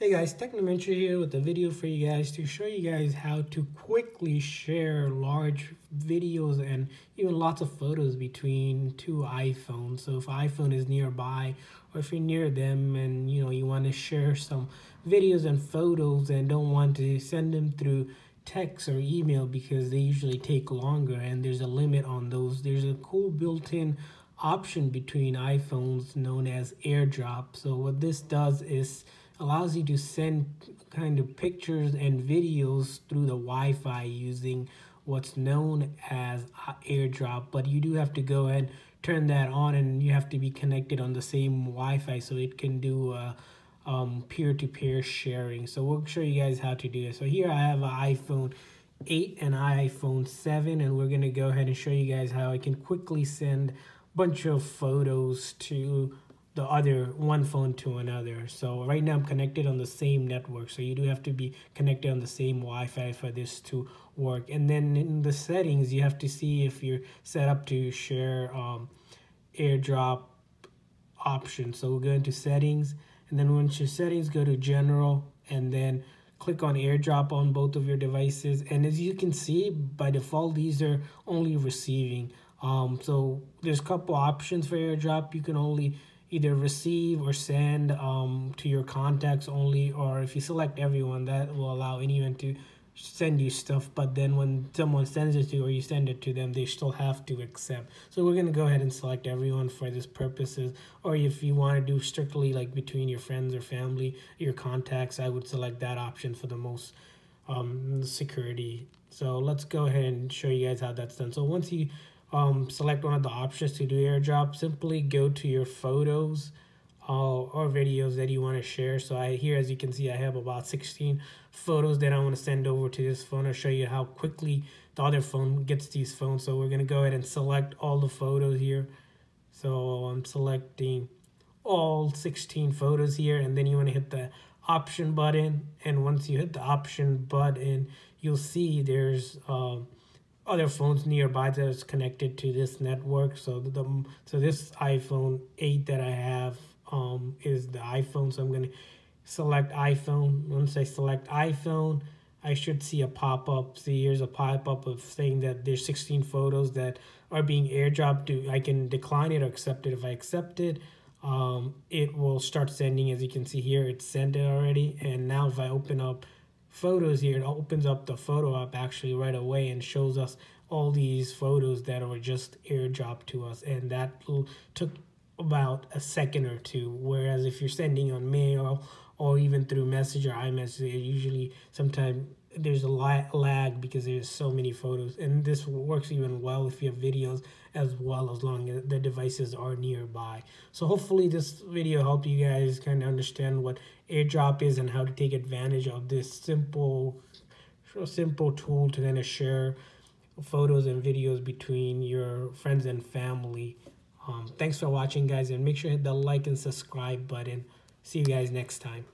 Hey guys, Technomentary here with a video for you guys to show you guys how to quickly share large videos and even lots of photos between two iPhones. So if iPhone is nearby or if you're near them and you know you want to share some videos and photos and don't want to send them through text or email because they usually take longer and there's a limit on those. There's a cool built-in option between iPhones known as AirDrop. So what this does is allows you to send kind of pictures and videos through the Wi-Fi using what's known as airdrop but you do have to go ahead turn that on and you have to be connected on the same Wi-Fi so it can do uh, um, peer-to-peer sharing. So we'll show you guys how to do it. So here I have an iPhone 8 and iPhone 7 and we're gonna go ahead and show you guys how I can quickly send a bunch of photos to the other one phone to another. So right now I'm connected on the same network. So you do have to be connected on the same Wi-Fi for this to work. And then in the settings, you have to see if you're set up to share um, AirDrop option. So we'll go into settings and then once your settings, go to general and then click on AirDrop on both of your devices. And as you can see, by default, these are only receiving. Um, so there's a couple options for AirDrop. You can only either receive or send um, to your contacts only, or if you select everyone, that will allow anyone to send you stuff. But then when someone sends it to you or you send it to them, they still have to accept. So we're gonna go ahead and select everyone for this purposes. Or if you want to do strictly like between your friends or family, your contacts, I would select that option for the most um, security. So let's go ahead and show you guys how that's done. So once you um, select one of the options to do airdrop, simply go to your photos uh, or videos that you want to share. So I here, as you can see, I have about 16 photos that I want to send over to this phone. I'll show you how quickly the other phone gets these phones. So we're going to go ahead and select all the photos here. So I'm selecting all 16 photos here and then you want to hit the option button and once you hit the option button you'll see there's um, other phones nearby that is connected to this network. So the so this iPhone 8 that I have um, is the iPhone. So I'm going to select iPhone. Once I select iPhone, I should see a pop-up. See, here's a pop-up of saying that there's 16 photos that are being airdropped. To, I can decline it or accept it. If I accept it, um, it will start sending. As you can see here, it's sent it already. And now if I open up photos here, it opens up the photo app actually right away and shows us all these photos that were just airdropped to us. And that took about a second or two. Whereas if you're sending on mail or even through message or iMessage, usually sometimes there's a lag because there's so many photos and this works even well if you have videos as well as long as the devices are nearby so hopefully this video helped you guys kind of understand what airdrop is and how to take advantage of this simple simple tool to kind of share photos and videos between your friends and family um, thanks for watching guys and make sure hit the like and subscribe button. See you guys next time